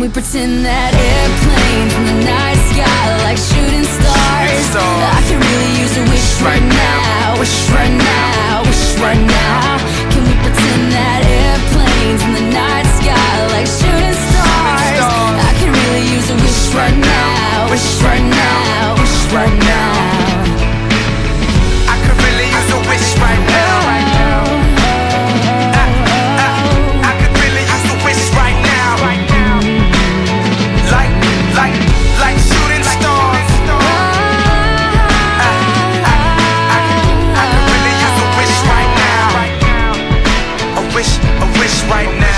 We pretend that airplanes in the night sky like shooting stars? I can really use a wish Right now, right now.